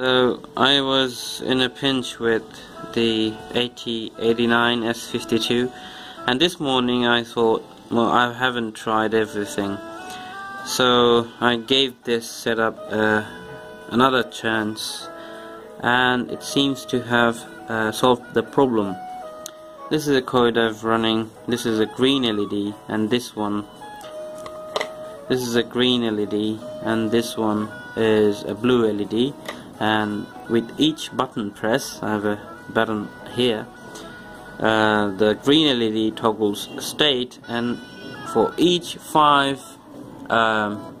So I was in a pinch with the AT89 S52 and this morning I thought well I haven't tried everything. So I gave this setup uh, another chance and it seems to have uh, solved the problem. This is a code I've running. This is a green LED and this one this is a green LED and this one is a blue LED and with each button press I have a button here uh, the green LED toggles state. And for each five um,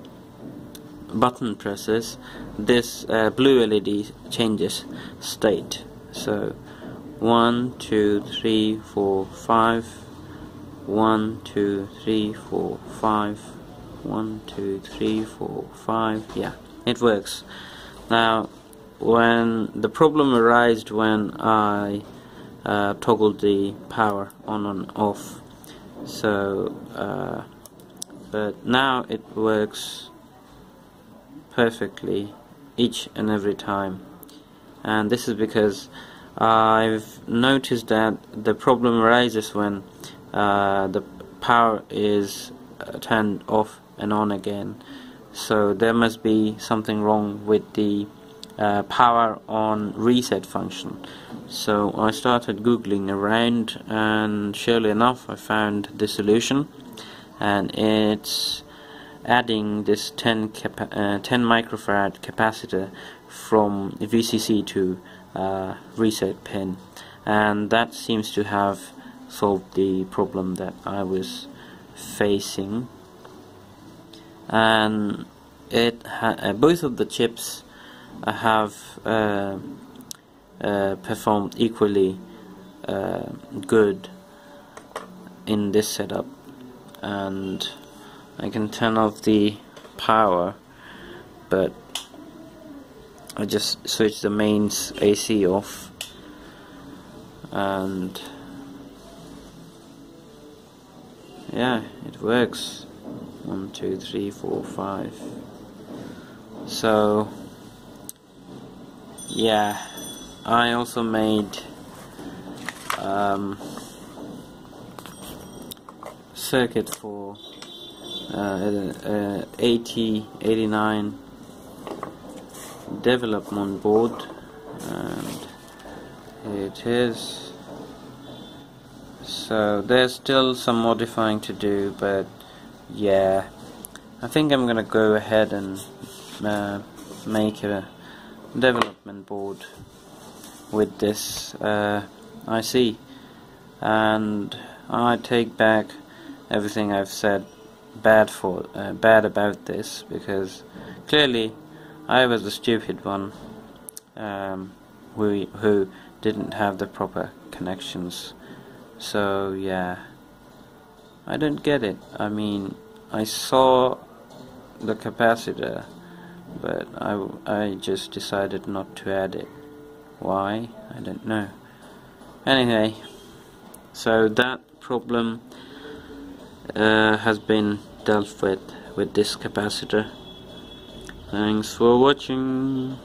button presses this uh, blue LED changes state. So one two three four five. One two three four five. One two three four five. Yeah it works. Now when the problem arose when I uh, toggled the power on and off. So uh, but now it works perfectly each and every time. And this is because I've noticed that the problem arises when uh, the power is uh, turned off and on again. So there must be something wrong with the uh, power on reset function. So I started googling around and surely enough I found the solution. And it's adding this 10, uh, 10 microfarad capacitor from VCC to uh, reset pin. And that seems to have solved the problem that I was facing. And it uh, both of the chips have uh, uh, performed equally uh, good in this setup. And I can turn off the power but I just switch the mains AC off. And yeah it works. One two three four five. So yeah. I also made um, circuit for uh, uh, 80 89 development board and it is. So there's still some modifying to do but yeah. I think I'm gonna go ahead and uh, make a development board with this uh, IC and I take back everything I've said bad for uh, bad about this because clearly I was the stupid one um, who who didn't have the proper connections. So yeah. I don't get it. I mean I saw the capacitor but I, I just decided not to add it. Why? I don't know. Anyway so that problem uh, has been dealt with with this capacitor. Thanks for watching